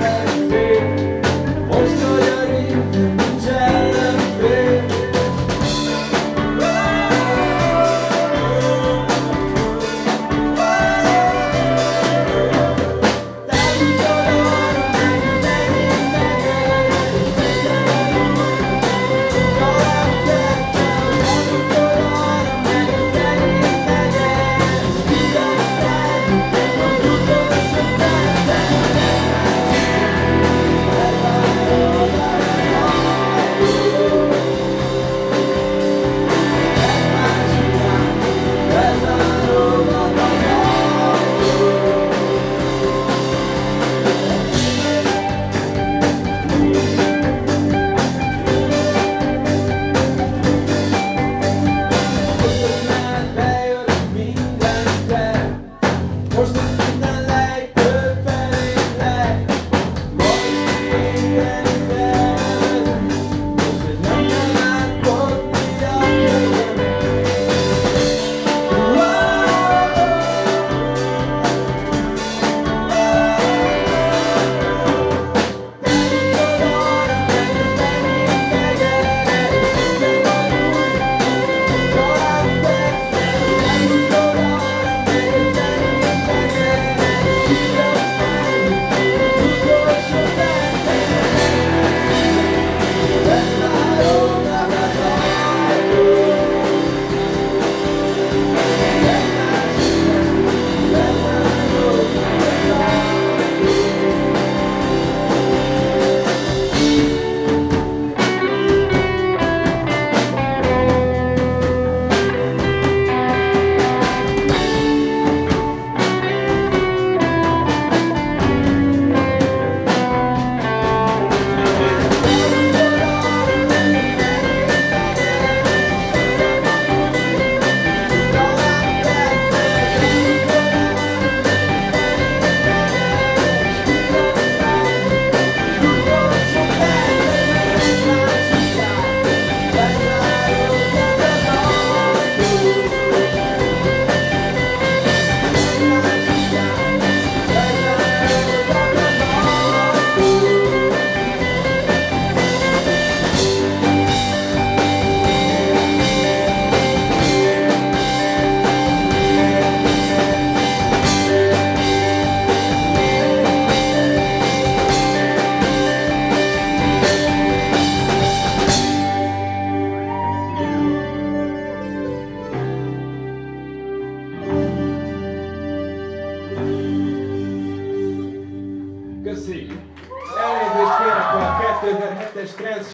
love. Köszi! Elnézést kérek a 2007-es trend